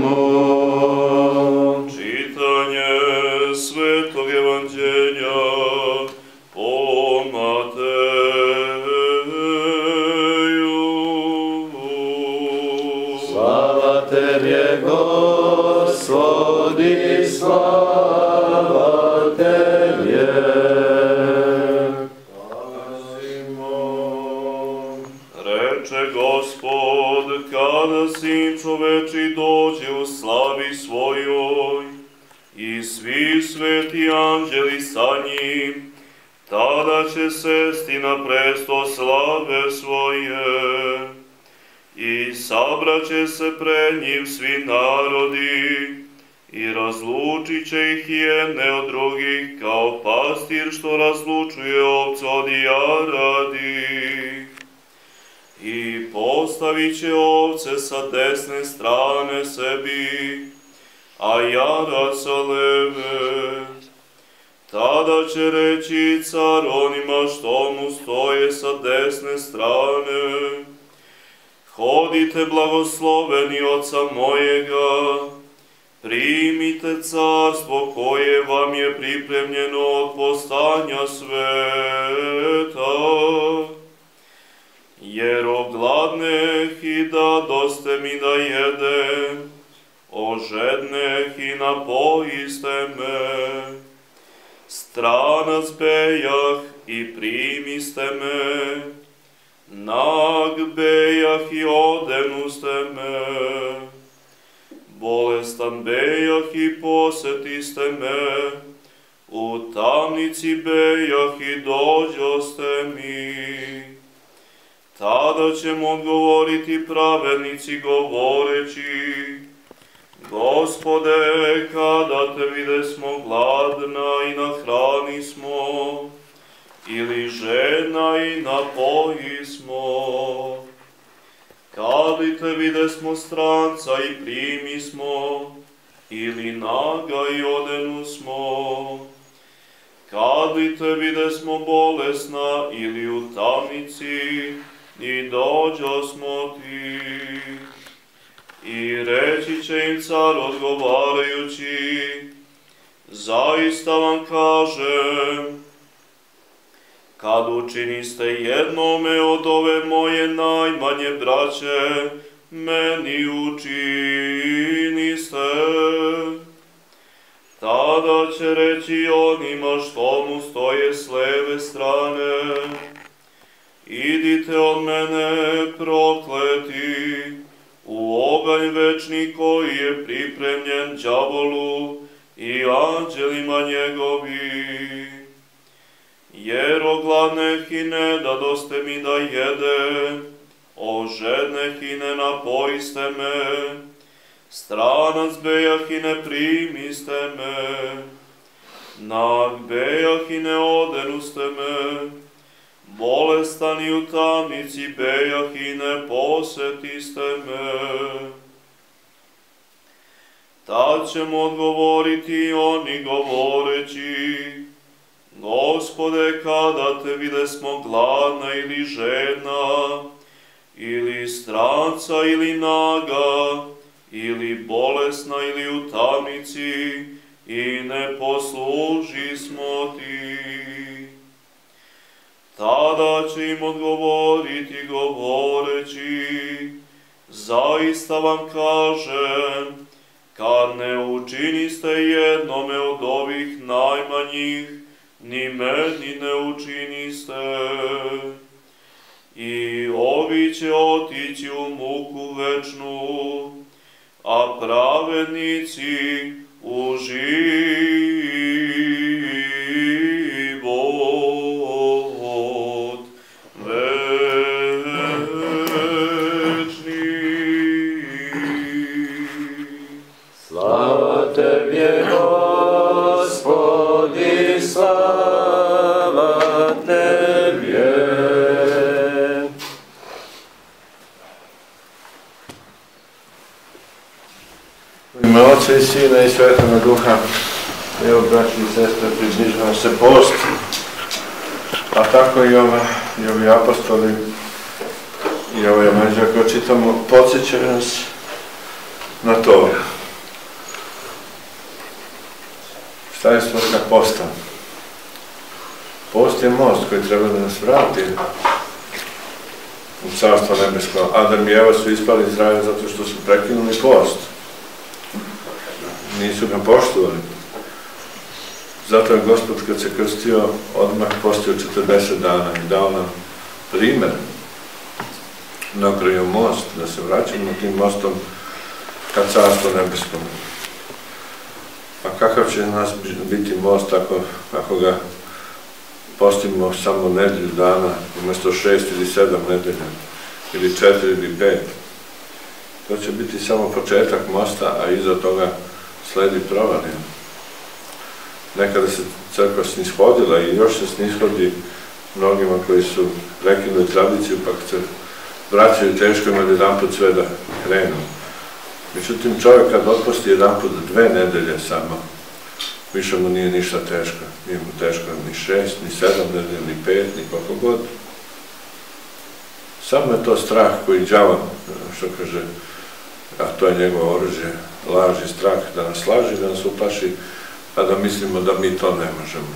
more. Reče Gospod, kada sin čoveči dođe u slavi svojoj i svi sveti anđeli sa njim, tada će sesti na presto slave svoje. I sabraće se pred njim svi narodi i razlučit će ih jedne od drugih kao pastir što razlučuje ovce od jaradi i postavit će ovce sa desne strane sebi, a jarac sa leve. Tada će reći car onima što mu stoje sa desne strane, hodite blagosloveni oca mojega, primite carstvo koje vam je pripremljeno od postanja sveta. Jer ogladneh i da doste mi da jedem, ožedneh i napojiste me. Stranac bejah i primiste me, nag bejah i odenuste me. Bolestan bejah i posetiste me, u tamnici bejah i dođoste mi. Tada ćemo odgovoriti pravednici govoreći, Gospode, kada te vide smo gladna i na hrani smo, ili žena i na poji smo. Kad li te vide smo stranca i primi smo, ili naga i odenu smo. Kad li te vide smo bolesna ili u tamnici, i dođo smo ti. I reći će im car odgovarajući, zaista vam kažem, kad učiniste jednome od ove moje najmanje braće, meni učiniste. Tada će reći onima što mu stoje s leve strane, Idite od mene prokleti u oganj večni koji je pripremljen đavolu i anđelima njegovi. Jer ogladneh i ne da doste mi da jede, ožedneh i ne napojiste me, stranac bejah i ne primiste me, nag bejah i ne odenuste me, bolestan i u tamnici bejah i ne posetiste me. Tad ćemo odgovoriti oni govoreći, Gospode, kada te vide smo gladna ili žedna, ili stranca ili naga, ili bolesna ili u tamnici, i ne posluži smo ti. Tada će im odgovoriti govoreći, zaista vam kažem, kad ne učiniste jednome od ovih najmanjih, ni meni ne učiniste. I ovi će otići u muku večnu, a pravednici u život ime Oca i Sina i Svetoga Duha, evo braći i sestre, približava se post, a tako i, ova, i ovi apostoli i ovaj evanđelj koji čitamo, podsjećaju nas na to. Šta je svrha posta? Post je most koji treba da nas vrati u carstvo nebesko. Adam i Eva su ispali iz raja zato što su prekinuli post. Nisu ga poštovali. Zato je Gospod kad se krstio, odmah postio 40 dana i dao nam primer. Napravio most, da se vraćamo tim mostom ka carstvu nebeskom. A kakav će nas biti most ako, ako ga postimo samo nedelju dana, umjesto šest ili sedam nedelja, ili četiri ili pet. To će biti samo početak mosta, a iza toga sledi provalija. Nekada se crkva snishodila i još se snishodi mnogima koji su prekinuli tradiciju, pa kad se vraćaju teško ima jedan put sve da krenu. Međutim, čovjek kad otposti jedan put dve nedelje samo, više mu nije ništa teško. Nije mu teško ni šest, ni sedam nedelja, ni pet, ni koliko god. Samo je to strah koji džava, što kaže, a to je njegovo oružje, laž i strah, da nas laži, da nas uplaši, a da mislimo da mi to ne možemo.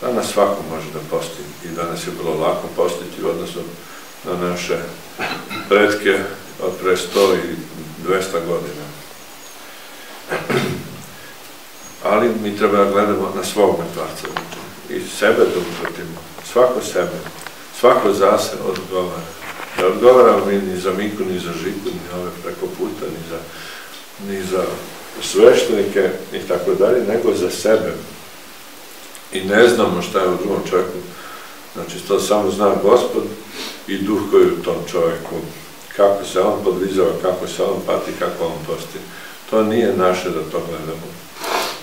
Danas svako može da posti i danas je bilo lako postiti u odnosu na naše predke od pre 100 i 200 godina. Ali mi treba da gledamo na svog mrtvaca i sebe da upratimo. Svako sebe, svako za se odgovara. Ne odgovaramo mi ni za Miku, ni za Žiku, ni ove preko puta, ni za, ni za sveštenike i tako dalje, nego za sebe. I ne znamo šta je u drugom čovjeku. Znači, to samo zna Gospod i duh koji je u tom čovjeku. Kako se on podvizava, kako se on pati, kako on posti. To nije naše da to gledamo.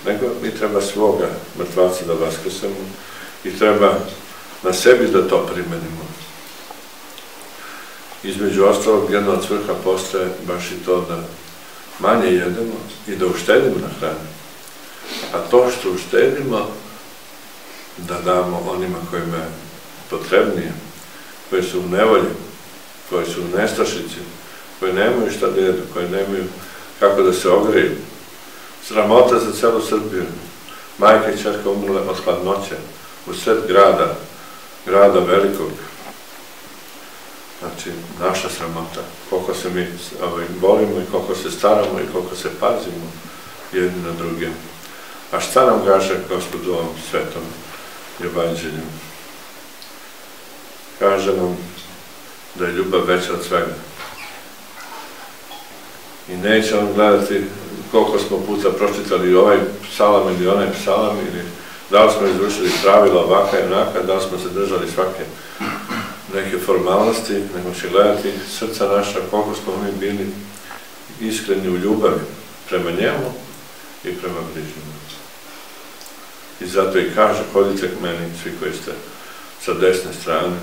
Nego mi treba svoga mrtvaca da vaskrsemo i treba na sebi da to primenimo. Između ostalog, jedna od svrha postaje baš i to da manje jedemo i da uštedimo na hrani. A to što uštedimo, da damo onima kojima je potrebnije, koji su u nevolji, koji su u nestašici, koji nemaju šta da jedu, koji nemaju kako da se ogreju. Sramota za celu Srbiju. Majka i čerka umrle od hladnoće u sred grada, grada velikog. Znači, naša sramota, koliko se mi ovaj, volimo i koliko se staramo i koliko se pazimo jedni na druge. A šta nam kaže Gospod u ovom svetom evanđelju? Kaže nam da je ljubav veća od svega. I neće on gledati koliko smo puta pročitali ovaj psalam ili onaj psalam ili da li smo izvršili pravila ovaka i onaka, da li smo se držali svake neke formalnosti, nego će gledati srca naša, koliko smo mi bili iskreni u ljubavi prema njemu i prema bližnjima. I zato i kaže, hodite k meni, svi koji ste sa desne strane,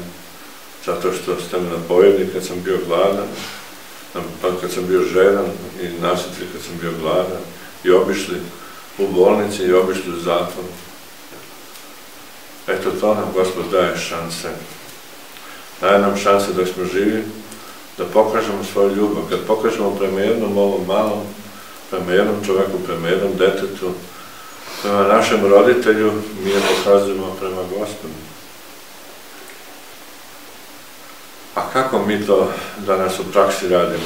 zato što ste me napojedni kad sam bio gladan, pa kad sam bio žedan i nasjetili kad sam bio gladan i obišli u bolnici i obišli u zatvor. Eto, to nam Gospod daje šanse. Daje nam šanse da smo živi, da pokažemo svoju ljubav. Kad pokažemo prema jednom ovom malom, prema jednom čoveku, prema jednom detetu, prema našem roditelju, mi je pokazujemo prema Gospodu. A kako mi to danas u praksi radimo?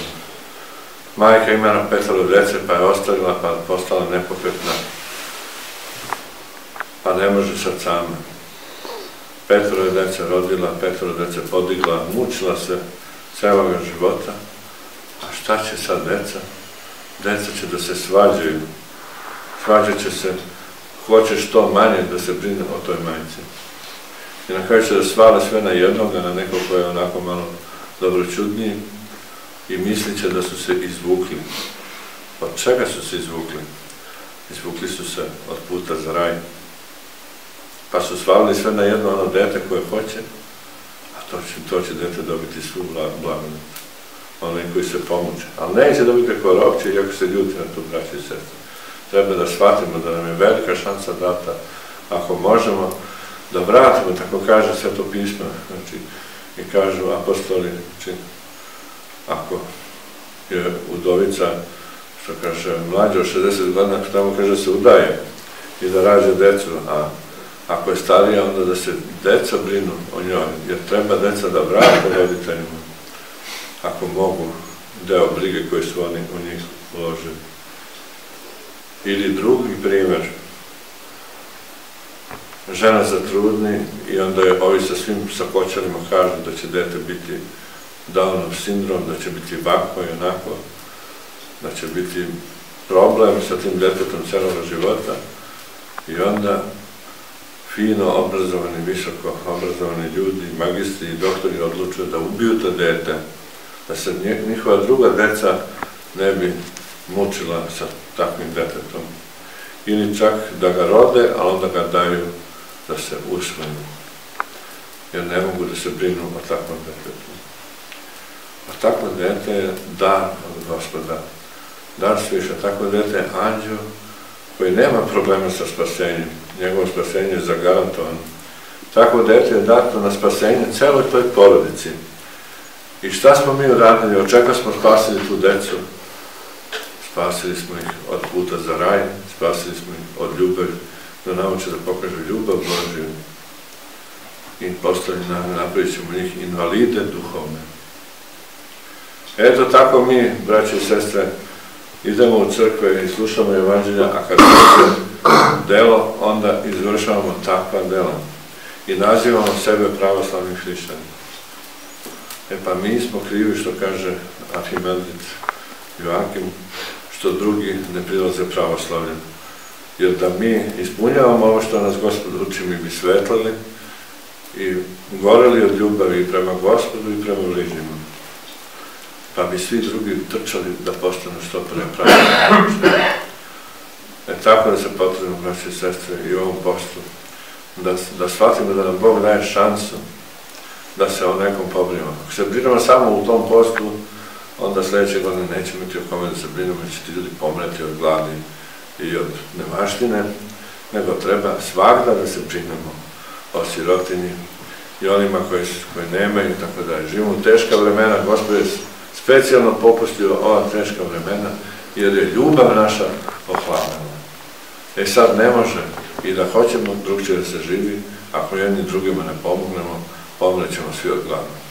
Majka ima na petalo dece, pa je ostavila, pa postala nepokretna. Pa ne može sad sama. Petro je dece rodila, Petro je dece podigla, mučila se celoga života. A šta će sad deca? Deca će da se svađaju. Svađat će se, hoće što manje da se brine o toj majici. I na kraju će da svale sve na jednoga, na nekog ko je onako malo dobročudniji i mislit će da su se izvukli. Od čega su se izvukli? Izvukli su se od puta za raj. Pa su svalili sve na jedno ono dete koje hoće, a to će, to će dete dobiti svu blagodat. Onaj koji se pomuče. Ali neće dobiti kao ropće, iako se ljuti na tu braću i sestru. Treba da shvatimo da nam je velika šansa data, ako možemo, da vratimo, tako kaže Sveto pismo, znači, i kažu apostoli, znači, ako je udovica što kaže, mlađe od 60 godina, tamo kaže se udaje i da rađe decu, a ako je starija, onda da se deca brinu o njoj, jer treba deca da vrate roditeljima, ako mogu, deo brige koje su oni u njih uložili. Ili drugi primer, žena zatrudni i onda je ovi sa svim sakoćarima kažu da će dete biti Downov sindrom, da će biti ovako i onako, da će biti problem sa tim detetom celog života i onda fino obrazovani, visoko obrazovani ljudi, magistri i doktori odlučuju da ubiju to dete, da se njihova druga deca ne bi mučila sa takvim detetom. Ili čak da ga rode, a onda ga daju da se usvoju, jer ne mogu da se brinu o takvom detetu. A takvo dete je dar od gospoda, dar sviša, takvo dete je anđeo koji nema problema sa spasenjem, njegovo spasenje je zagarantovano. Takvo dete je dato na spasenje celoj toj porodici. I šta smo mi uradili, od čega smo spasili tu decu? Spasili smo ih od puta za raj, spasili smo ih od ljubavi, da nauče da pokažu ljubav Božiju i postali napravit ćemo njih invalide duhovne. Eto tako mi, braći i sestre, idemo u crkve i slušamo evanđelja, a kad dođe delo, onda izvršavamo takva dela i nazivamo sebe pravoslavnim hrišćanima. E pa mi smo krivi što kaže Arhimandrit Joakim, što drugi ne prilaze pravoslavljem. Jer da mi ispunjavamo ovo što nas Gospod uči, mi bi svetlali i goreli od ljubavi prema Gospodu i prema bližnjima. Pa bi svi drugi trčali da postanu što pre pravoslavljem. E tako da se potrebno, braći i sestre, i u ovom postu, da, da shvatimo da nam Bog daje šansu da se o nekom pobrinemo. Ako se brinemo samo u tom postu, onda sledeće godine neće imati o kome da se brinemo, će ti ljudi pomreti od gladi i od nemaštine, nego treba svakda da se brinemo o sirotinji i onima koji, koji nemaju, tako da. Živimo u teška vremena, Gospod je specijalno popustio ova teška vremena, jer je ljubav naša ohladana. E sad ne može i da hoćemo drugčije da se živi, ako jedni drugima ne pomognemo, pomrećemo svi od glada.